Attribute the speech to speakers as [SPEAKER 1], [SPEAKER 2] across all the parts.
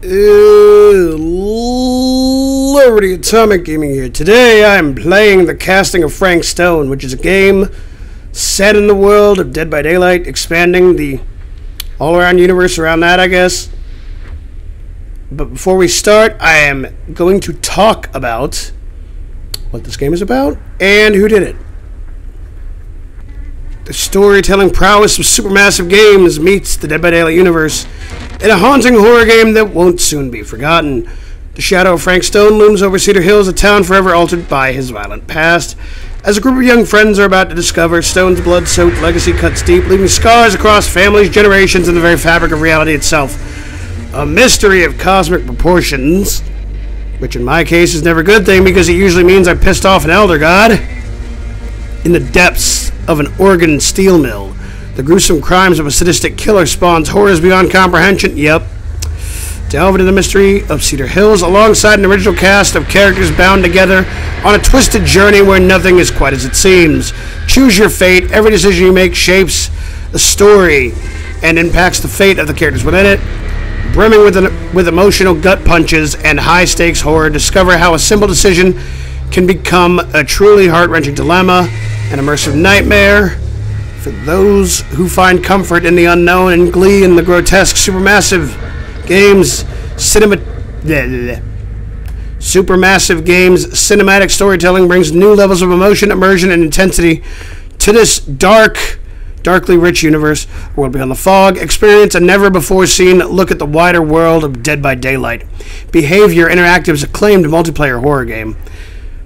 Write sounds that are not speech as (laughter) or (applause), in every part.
[SPEAKER 1] Liberty Atomic Gaming here. Today I'm playing the casting of Frank Stone, which is a game set in the world of Dead by Daylight, expanding the all around universe around that, I guess. But before we start, I am going to talk about what this game is about and who did it. The storytelling prowess of Supermassive Games meets the Dead by Daylight universe in a haunting horror game that won't soon be forgotten. The shadow of Frank Stone looms over Cedar Hills, a town forever altered by his violent past. As a group of young friends are about to discover, Stone's blood soaked legacy cuts deep, leaving scars across families, generations, and the very fabric of reality itself. A mystery of cosmic proportions, which in my case is never a good thing because it usually means I pissed off an elder god. In the depths of an Oregon steel mill, the gruesome crimes of a sadistic killer spawns horrors beyond comprehension. Yep. Delve into the mystery of Cedar Hills alongside an original cast of characters bound together on a twisted journey where nothing is quite as it seems. Choose your fate. Every decision you make shapes the story and impacts the fate of the characters within it. Brimming with, an, with emotional gut punches and high stakes horror, discover how a simple decision can become a truly heart wrenching dilemma, an immersive nightmare for those who find comfort in the unknown and glee in the grotesque, supermassive games cinema. Supermassive games cinematic storytelling brings new levels of emotion, immersion, and intensity to this dark, darkly rich universe. World Beyond the Fog. Experience a never before seen look at the wider world of Dead by Daylight. Behaviour Interactive's acclaimed multiplayer horror game.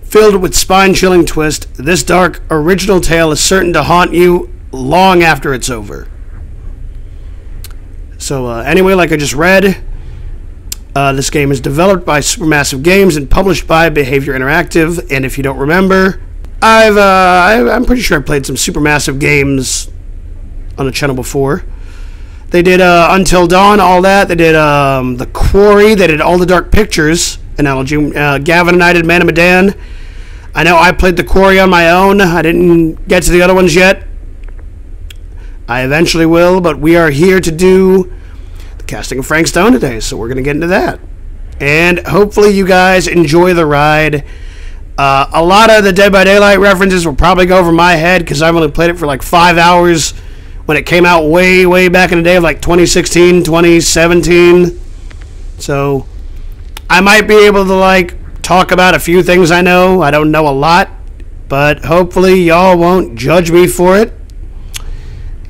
[SPEAKER 1] Filled with spine chilling twist, this dark, original tale is certain to haunt you long after it's over. So, uh, anyway, like I just read, uh, this game is developed by Supermassive Games and published by Behaviour Interactive. And if you don't remember, I've uh, I, I'm pretty sure I played some Supermassive games on the channel before. They did uh, Until Dawn, all that. They did um, The Quarry. They did all the Dark Pictures Anthology. Uh, Gavin and I did Man of Medan. I know I played The Quarry on my own. I didn't get to the other ones yet. I eventually will, but we are here to do the casting of Frank Stone today, so we're going to get into that. And hopefully, you guys enjoy the ride. Uh, a lot of the Dead by Daylight references will probably go over my head because I've only played it for like five hours when it came out way, way back in the day of like 2016, 2017. So I might be able to like talk about a few things I know. I don't know a lot, but hopefully, y'all won't judge me for it.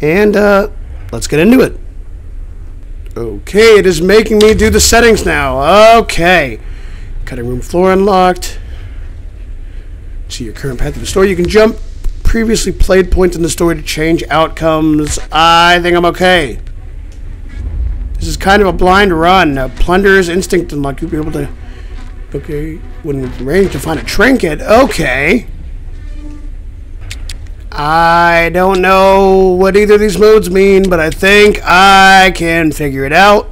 [SPEAKER 1] And uh, let's get into it. Okay, it is making me do the settings now. Okay. Cutting room floor unlocked. See your current path to the story. You can jump previously played points in the story to change outcomes. I think I'm okay. This is kind of a blind run. A plunderer's instinct unlocked. You'll be able to... Okay. When range to find a trinket. Okay. I don't know what either of these modes mean, but I think I can figure it out.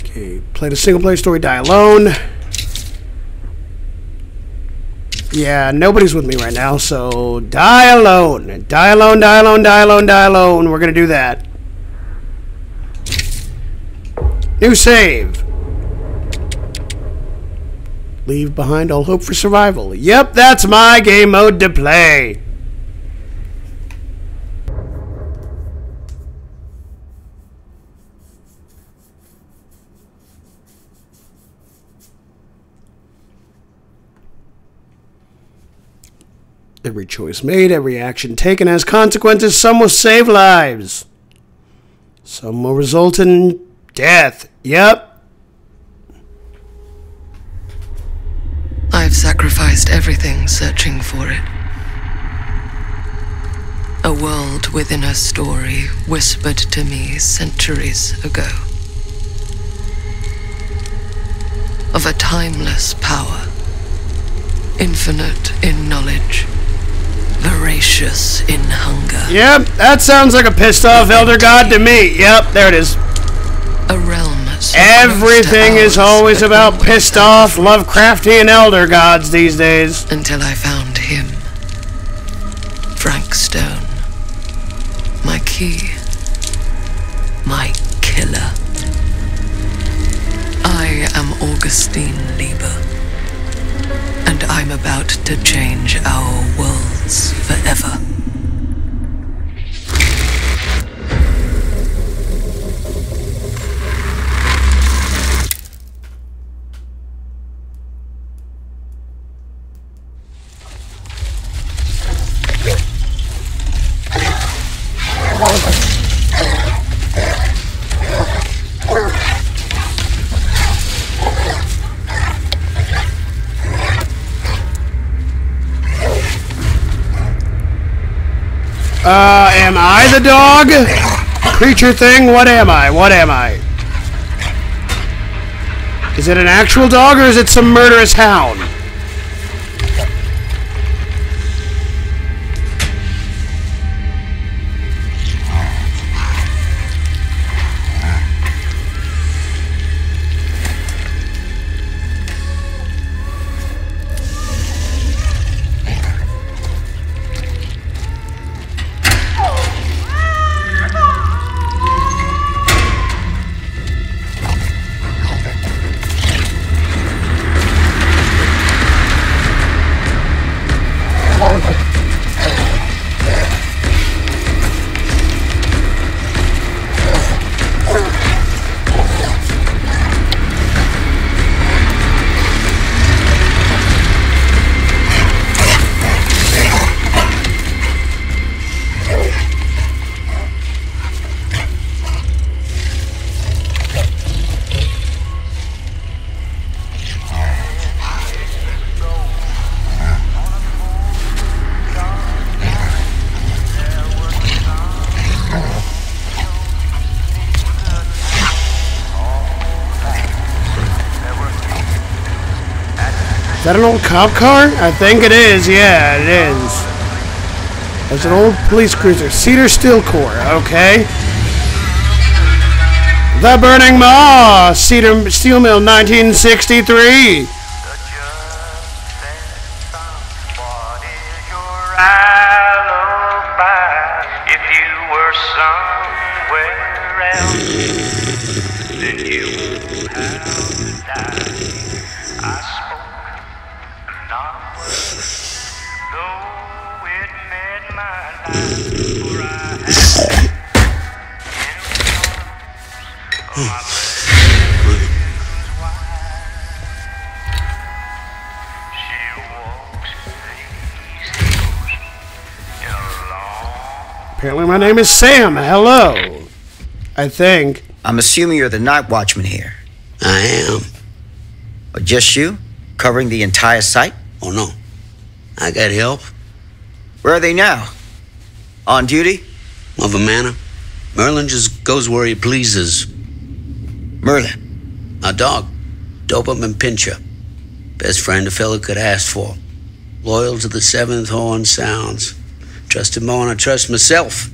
[SPEAKER 1] Okay, play the single player story, die alone. Yeah, nobody's with me right now, so die alone. Die alone, die alone, die alone, die alone. We're going to do that. New save. Leave behind all hope for survival. Yep, that's my game mode to play. Every choice made, every action taken has consequences. Some will save lives. Some will result in death. Yep.
[SPEAKER 2] I've sacrificed everything searching for it. A world within a story whispered to me centuries ago. Of a timeless power, infinite in knowledge, voracious in hunger.
[SPEAKER 1] Yep, that sounds like a pissed off elder god to me. Yep, there it is.
[SPEAKER 2] A realm
[SPEAKER 1] Everything is always about pissed off Lovecraftian elder gods these days.
[SPEAKER 2] Until I found him. Frank Stone. My key. My killer. I am Augustine Lieber, and I'm about to change our worlds forever.
[SPEAKER 1] I the dog? Creature thing? What am I? What am I? Is it an actual dog or is it some murderous hound? Is that an old cop car? I think it is. Yeah, it is. It's an old police cruiser. Cedar Steel Corps. Okay. The Burning Maw. Cedar Steel Mill 1963. Name is Sam. Hello. I think.
[SPEAKER 3] I'm assuming you're the night watchman here.
[SPEAKER 4] I am.
[SPEAKER 3] Or just you? Covering the entire site?
[SPEAKER 4] Oh no. I got help.
[SPEAKER 3] Where are they now? On duty?
[SPEAKER 4] Of a manner. Merlin just goes where he pleases.
[SPEAKER 3] Merlin.
[SPEAKER 4] A dog. Doberman Pinscher. Best friend a fella could ask for. Loyal to the seventh horn sounds. Trust him more than I trust myself.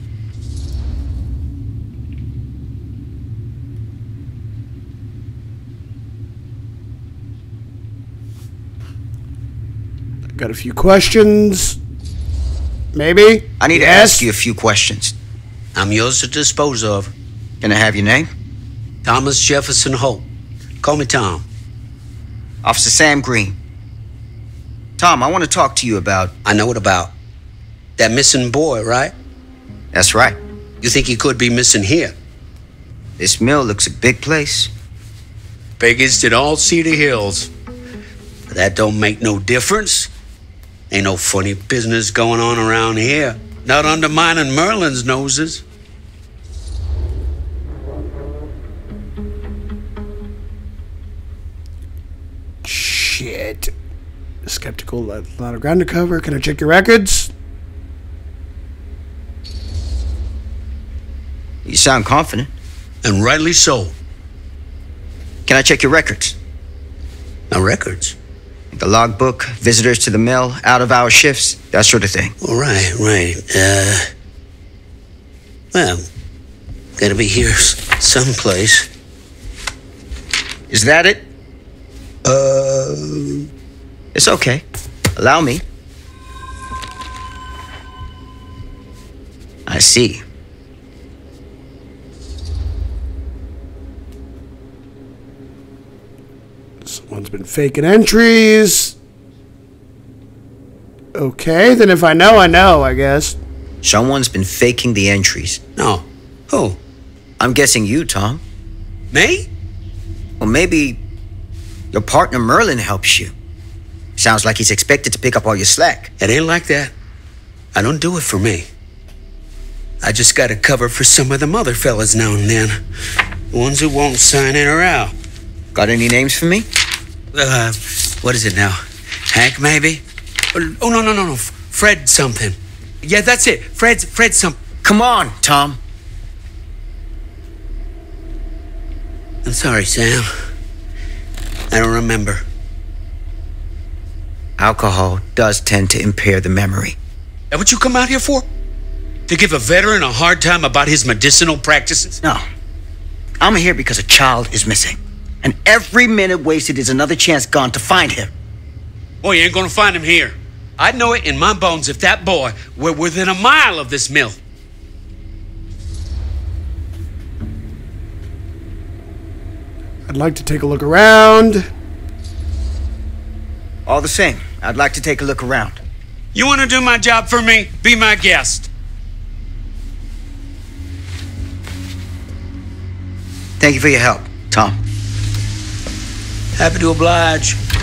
[SPEAKER 1] Got a few questions. Maybe?
[SPEAKER 3] I need to ask you a few questions.
[SPEAKER 4] I'm yours to dispose of.
[SPEAKER 3] Can I have your name?
[SPEAKER 4] Thomas Jefferson Holt. Call me Tom.
[SPEAKER 3] Officer Sam Green. Tom, I want to talk to you about.
[SPEAKER 4] I know it about. That missing boy, right?
[SPEAKER 3] That's right.
[SPEAKER 4] You think he could be missing here?
[SPEAKER 3] This mill looks a big place.
[SPEAKER 4] Biggest in all Cedar Hills. But that don't make no difference. Ain't no funny business going on around here. Not undermining Merlin's noses.
[SPEAKER 1] Shit. Skeptical, a lot of ground to cover. Can I check your records?
[SPEAKER 3] You sound confident.
[SPEAKER 4] And rightly so.
[SPEAKER 3] Can I check your records?
[SPEAKER 4] Now, records.
[SPEAKER 3] The logbook, visitors to the mill, out of hour shifts, that sort of thing.
[SPEAKER 4] All right, right. Uh, well, gotta be here s- someplace.
[SPEAKER 3] Is that it?
[SPEAKER 4] Uh,
[SPEAKER 3] It's okay. Allow me. I see.
[SPEAKER 1] Someone's been faking entries. Okay, then if I know, I know, I guess.
[SPEAKER 3] Someone's been faking the entries.
[SPEAKER 4] No. Who?
[SPEAKER 3] I'm guessing you, Tom.
[SPEAKER 4] Me?
[SPEAKER 3] Well, maybe your partner Merlin helps you. Sounds like he's expected to pick up all your slack.
[SPEAKER 4] It ain't like that. I don't do it for me. I just got a cover for some of them other fellas now and then. The ones who won't sign in or out.
[SPEAKER 3] Got any names for me?
[SPEAKER 4] Uh, what is it now? Hank, maybe? Oh, no, no, no, no. Fred something. Yeah, that's it. Fred, Fred something.
[SPEAKER 3] Come on, Tom.
[SPEAKER 4] I'm sorry, Sam. I don't remember.
[SPEAKER 3] Alcohol does tend to impair the memory.
[SPEAKER 4] That what you come out here for? To give a veteran a hard time about his medicinal practices?
[SPEAKER 3] No. I'm here because a child is missing. And every minute wasted is another chance gone to find him.
[SPEAKER 4] Boy, you ain't gonna find him here. I'd know it in my bones if that boy were within a mile of this mill.
[SPEAKER 1] I'd like to take a look around.
[SPEAKER 3] All the same, I'd like to take a look around.
[SPEAKER 4] You wanna do my job for me? Be my guest.
[SPEAKER 3] Thank you for your help, Tom.
[SPEAKER 4] Happy to oblige.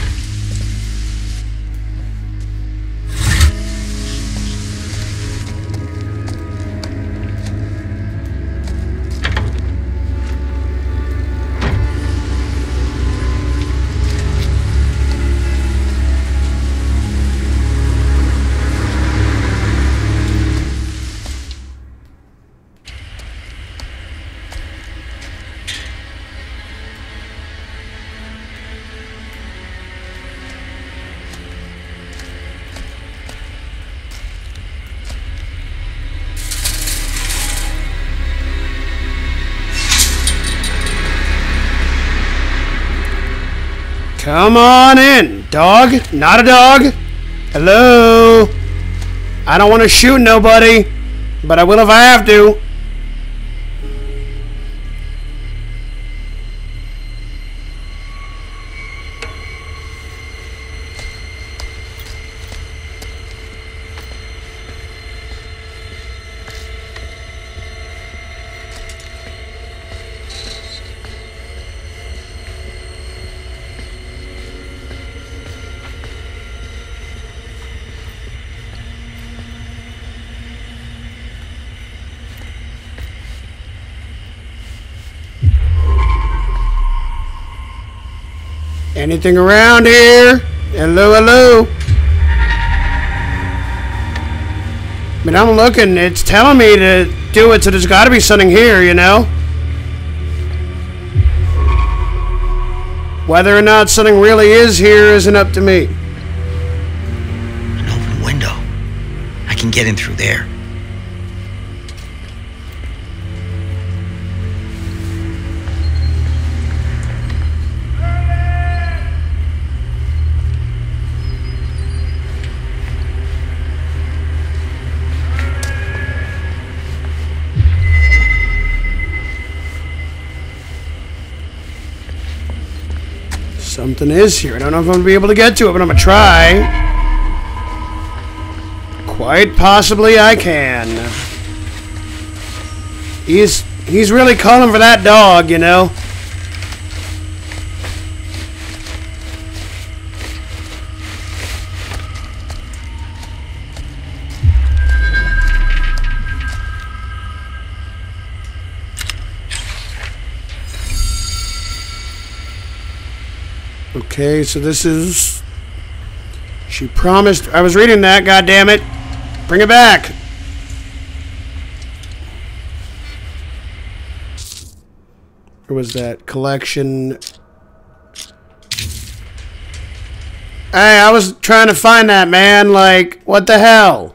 [SPEAKER 1] Come on in, dog. Not a dog. Hello. I don't want to shoot nobody, but I will if I have to. Anything around here? Hello, hello. I mean, I'm looking. It's telling me to do it, so there's got to be something here, you know? Whether or not something really is here isn't up to me.
[SPEAKER 3] An open window. I can get in through there.
[SPEAKER 1] Something is here. I don't know if I'm going to be able to get to it, but I'm going to try. Quite possibly I can. He's he's really calling for that dog, you know. Okay, so this is. She promised. I was reading that. God damn it! Bring it back. Or was that collection? Hey, I was trying to find that man. Like, what the hell?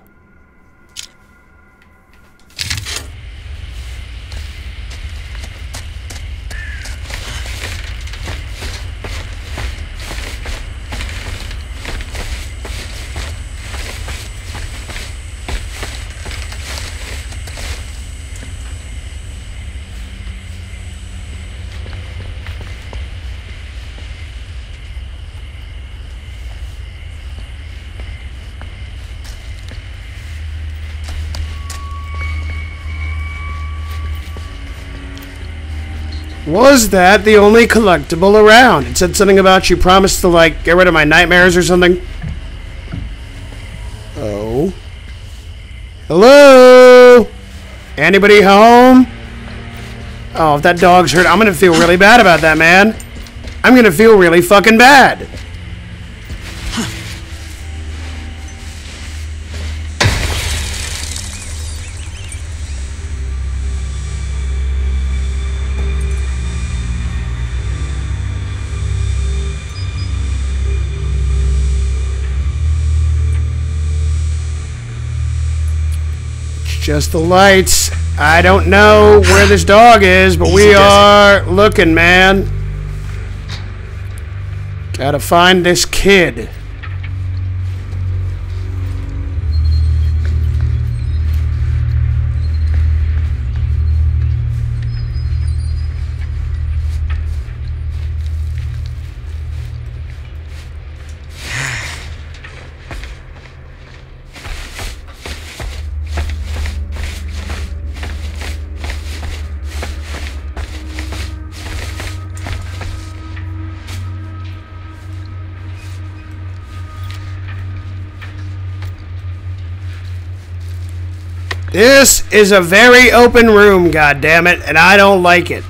[SPEAKER 1] Was that the only collectible around? It said something about you promised to, like, get rid of my nightmares or something. Oh. Hello? Anybody home? Oh, if that dog's hurt, I'm gonna feel really bad about that, man. I'm gonna feel really fucking bad. Just the lights. I don't know where this dog is, but we
[SPEAKER 3] Easy it.
[SPEAKER 1] are looking, man. Gotta find this kid. This is a very open room, God damn it, and I don't like it.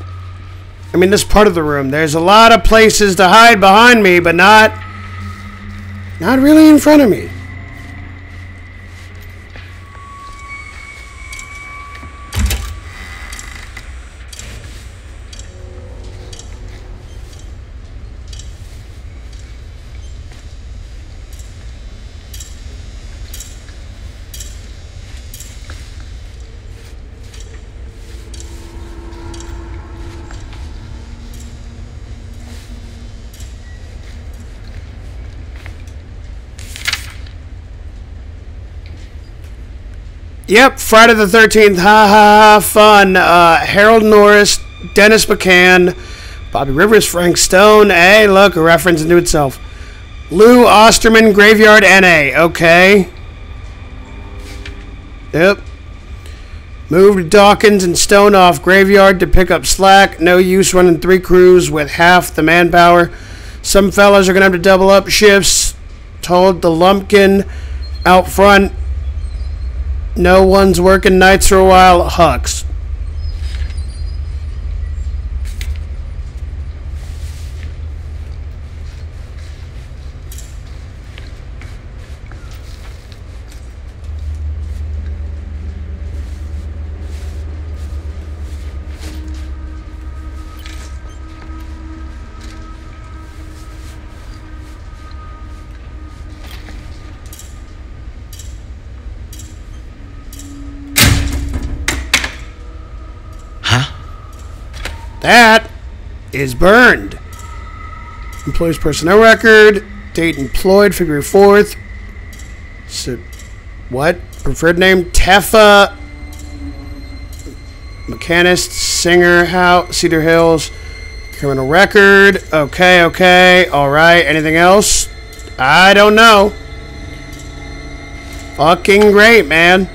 [SPEAKER 1] I mean, this part of the room. There's a lot of places to hide behind me, but not, not really in front of me. Yep, Friday the 13th. Ha ha ha, fun. Uh, Harold Norris, Dennis McCann, Bobby Rivers, Frank Stone. Hey, look, a reference into itself. Lou Osterman, Graveyard NA. Okay. Yep. Moved Dawkins and Stone off Graveyard to pick up slack. No use running three crews with half the manpower. Some fellas are going to have to double up shifts. Told the Lumpkin out front no one's working nights for a while. Hux.
[SPEAKER 3] Huh?
[SPEAKER 1] That is burned. Employees personnel record. Date employed February 4th. So, what? Preferred name Tefa. Mechanist, singer, how Cedar Hills. Criminal record. Okay, okay. Alright. Anything else? I don't know. Fucking great, man.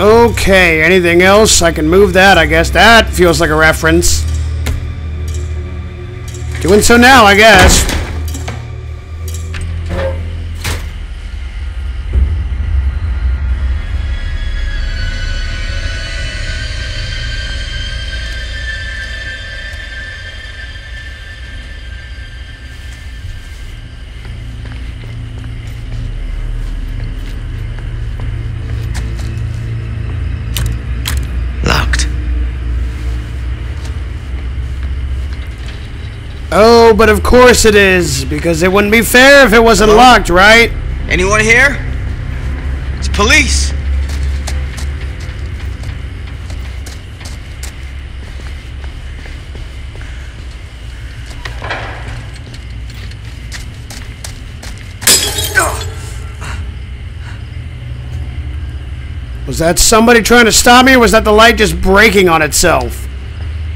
[SPEAKER 1] Okay, anything else? I can move that, I guess. That feels like a reference. Doing so now, I guess. but of course it is, because it wouldn't be fair if it wasn't Hello? locked, right?
[SPEAKER 5] Anyone here? It's police.
[SPEAKER 1] Was that somebody trying to stop me, or was that the light just breaking on itself?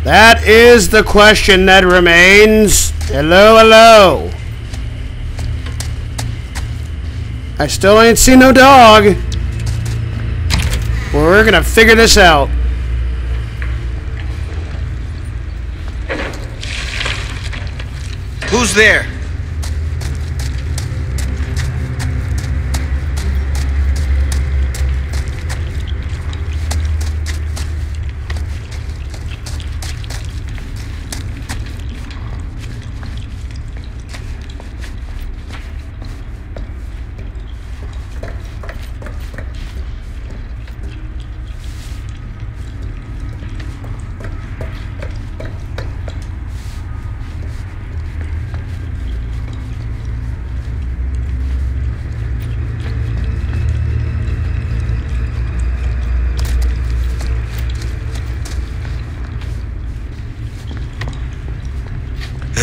[SPEAKER 1] That is the question that remains. Hello, hello. I still ain't seen no dog. We're gonna figure this out.
[SPEAKER 3] Who's there?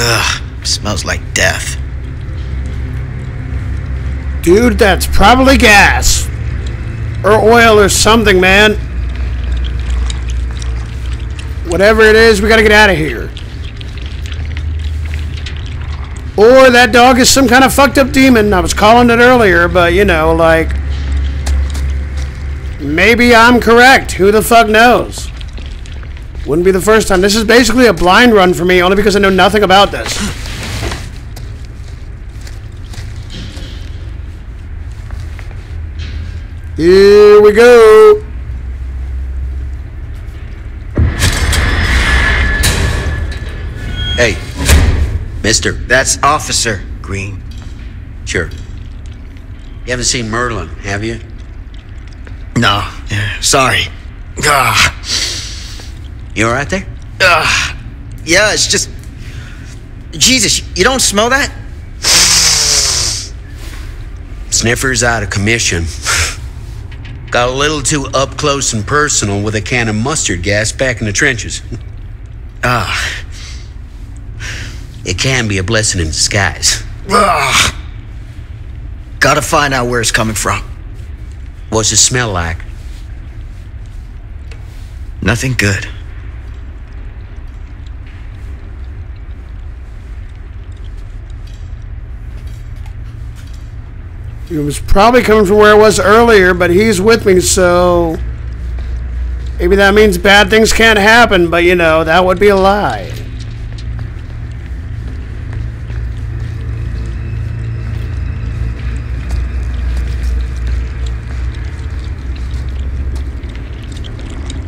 [SPEAKER 3] Ugh, smells like death.
[SPEAKER 1] Dude, that's probably gas. Or oil or something, man. Whatever it is, we gotta get out of here. Or that dog is some kind of fucked up demon. I was calling it earlier, but you know, like. Maybe I'm correct. Who the fuck knows? Wouldn't be the first time. This is basically a blind run for me, only because I know nothing about this. Here we go.
[SPEAKER 4] Hey, mister.
[SPEAKER 3] That's Officer Green.
[SPEAKER 4] Sure. You haven't seen Merlin, have you?
[SPEAKER 3] No, yeah, sorry. Ah,
[SPEAKER 4] You all right there?
[SPEAKER 3] ah, yeah, it's just. Jesus, you don't smell that?
[SPEAKER 4] Sniffer's out of commission. (laughs) Got a little too up close and personal with a can of mustard gas back in the trenches. (laughs)
[SPEAKER 3] Ah,
[SPEAKER 4] It can be a blessing in disguise.
[SPEAKER 3] ah. Gotta find out where it's coming from.
[SPEAKER 4] What's it smell like?
[SPEAKER 3] Nothing good.
[SPEAKER 1] It was probably coming from where it was earlier, but he's with me, so maybe that means bad things can't happen, but you know, that would be a lie.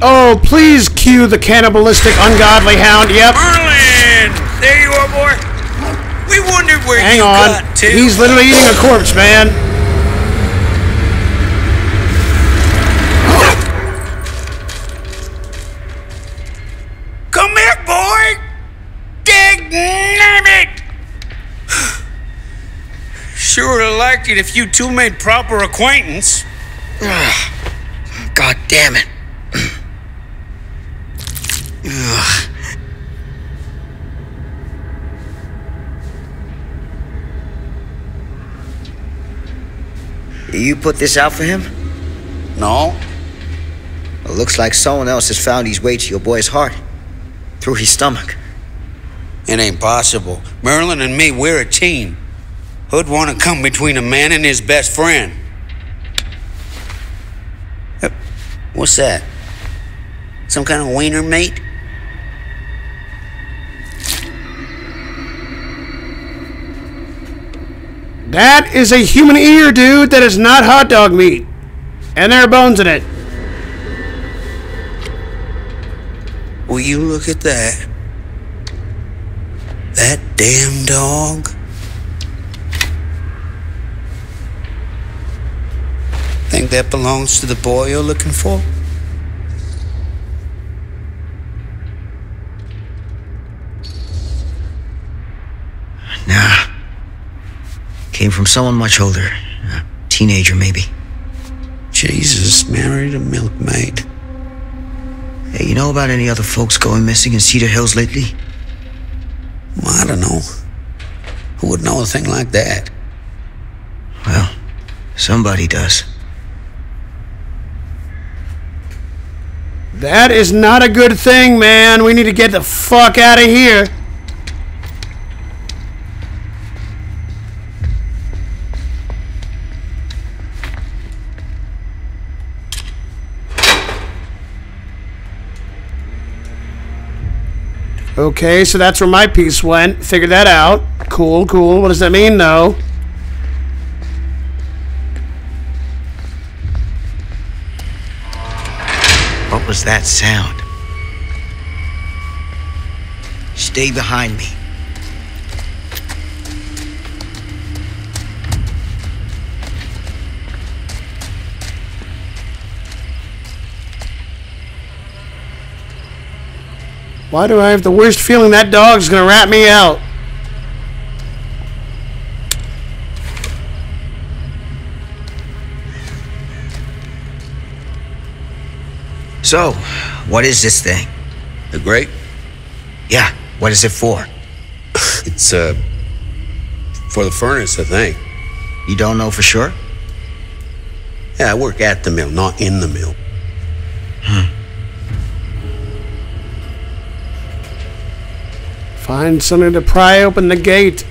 [SPEAKER 1] Oh, please cue the cannibalistic ungodly hound. Yep.
[SPEAKER 4] Merlin! There you are, boy. We wondered where
[SPEAKER 1] Hang
[SPEAKER 4] you
[SPEAKER 1] on.
[SPEAKER 4] got to.
[SPEAKER 1] He's literally eating a corpse, man.
[SPEAKER 4] Sure would have liked it if you two made proper acquaintance.
[SPEAKER 3] God damn it. Ugh. You put this out for him?
[SPEAKER 4] No?
[SPEAKER 3] It looks like someone else has found his way to your boy's heart. Through his stomach.
[SPEAKER 4] It ain't possible. Merlin and me, we're a team. Who'd want to come between a man and his best friend? What's that? Some kind of wiener mate?
[SPEAKER 1] That is a human ear, dude. That is not hot dog meat. And there are bones in it.
[SPEAKER 4] Will you look at that? That damn dog? That belongs to the boy you're looking for?
[SPEAKER 3] Nah. Came from someone much older. A teenager, maybe.
[SPEAKER 4] Jesus married a milkmaid.
[SPEAKER 3] Hey, you know about any other folks going missing in Cedar Hills lately?
[SPEAKER 4] Well, I don't know. Who would know a thing like that?
[SPEAKER 3] Well, somebody does.
[SPEAKER 1] That is not a good thing, man. We need to get the fuck out of here. Okay, so that's where my piece went. Figured that out. Cool, cool. What does that mean, though?
[SPEAKER 3] What was that sound? Stay behind me.
[SPEAKER 1] Why do I have the worst feeling that dog's gonna rat me out?
[SPEAKER 3] So, what is this thing?
[SPEAKER 4] The great?
[SPEAKER 3] Yeah, what is it for?
[SPEAKER 4] It's, uh, for the furnace, I think.
[SPEAKER 3] You don't know for sure?
[SPEAKER 4] Yeah, I work at the mill, not in the mill. Hmm.
[SPEAKER 1] Find something to pry open the gate.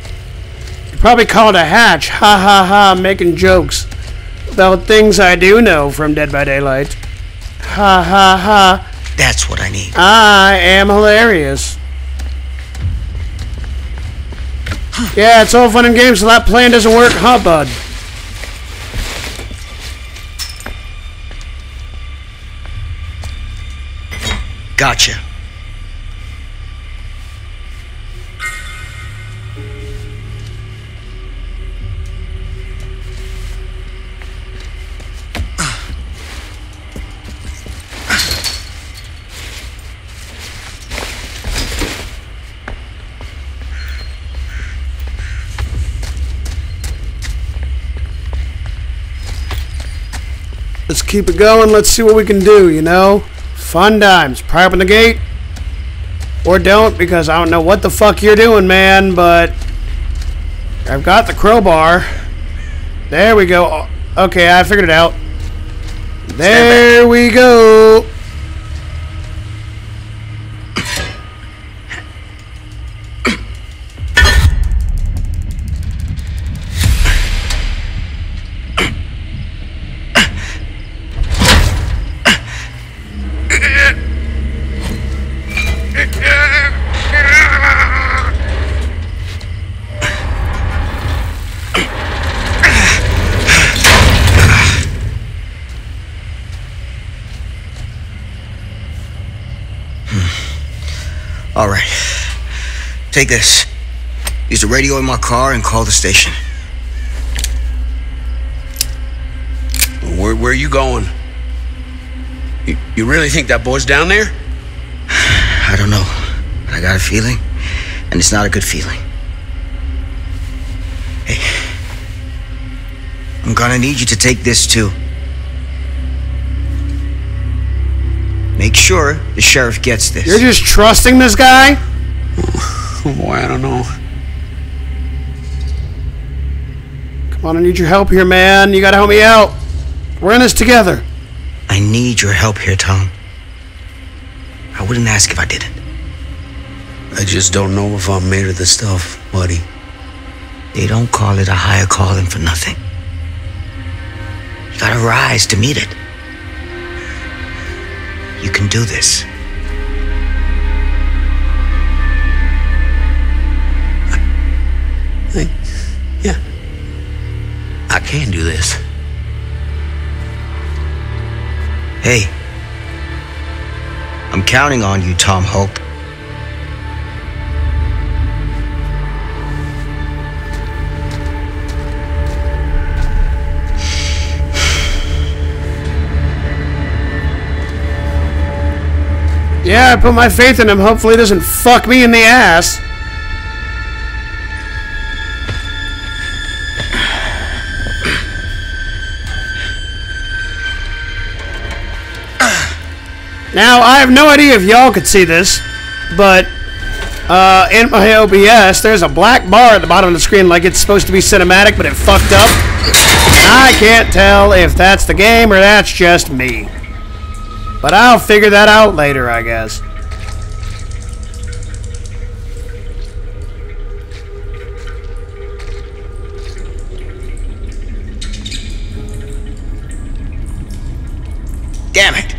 [SPEAKER 1] You probably call it a hatch. Ha ha ha, making jokes about things I do know from Dead by Daylight. Ha ha ha.
[SPEAKER 3] That's what I need.
[SPEAKER 1] I am hilarious. Yeah, it's all fun and games, so that plan doesn't work, huh, bud?
[SPEAKER 3] Gotcha.
[SPEAKER 1] Keep it going. Let's see what we can do, you know? Fun times. Pry open the gate. Or don't, because I don't know what the fuck you're doing, man, but I've got the crowbar. There we go. Okay, I figured it out. There we go.
[SPEAKER 3] All right. Take this. Use the radio in my car and call the station.
[SPEAKER 4] Where, where are you going? You, you really think that boy's down there? (sighs)
[SPEAKER 3] I don't know, but I got a feeling, and it's not a good feeling. Hey, I'm gonna need you to take this too. Make sure the sheriff gets this.
[SPEAKER 1] You're just trusting this guy? (sighs)
[SPEAKER 4] Oh boy, I don't know.
[SPEAKER 1] Come on, I need your help here, man. You gotta help me out. We're in this together.
[SPEAKER 3] I need your help here, Tom. I wouldn't ask if I didn't.
[SPEAKER 4] I just don't know if I'm made of the stuff, buddy.
[SPEAKER 3] They don't call it a higher calling for nothing. You gotta rise to meet it. You can do this.
[SPEAKER 4] I, yeah. I can do this.
[SPEAKER 3] Hey, I'm counting on you, Tom Hope.
[SPEAKER 1] Yeah, I put my faith in him. Hopefully, he doesn't fuck me in the ass. Now, I have no idea if y'all could see this, but uh, in my OBS, there's a black bar at the bottom of the screen like it's supposed to be cinematic, but it fucked up. I can't tell if that's the game or that's just me. But I'll figure that out later, I guess.
[SPEAKER 3] Damn it!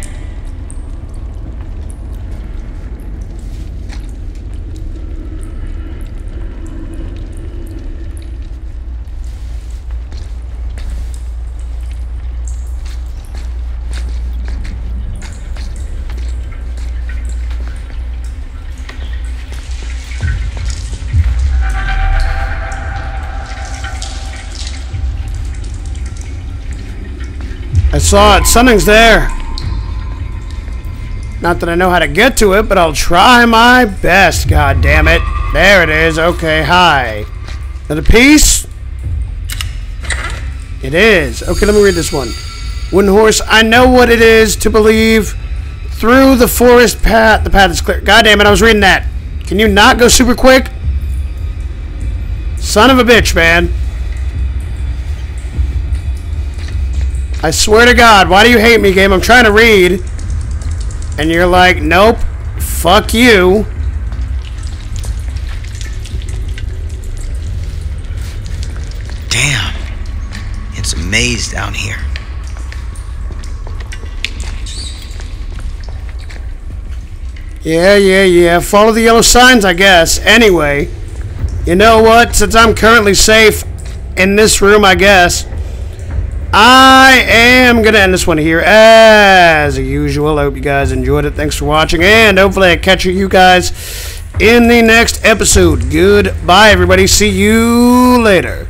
[SPEAKER 1] I saw it. Something's there. Not that I know how to get to it, but I'll try my best. God damn it. There it is. Okay, hi. Another piece? It is. Okay, let me read this one. Wooden horse, I know what it is to believe through the forest path. The path is clear. God damn it, I was reading that. Can you not go super quick? Son of a bitch, man. I swear to God, why do you hate me, game? I'm trying to read. And you're like, nope, fuck you.
[SPEAKER 3] Damn. It's a maze down here.
[SPEAKER 1] Yeah, yeah, yeah. Follow the yellow signs, I guess. Anyway, you know what? Since I'm currently safe in this room, I guess, I am going to end this one here as usual. I hope you guys enjoyed it. Thanks for watching, and hopefully I catch you guys in the next episode. Goodbye, everybody. See you later.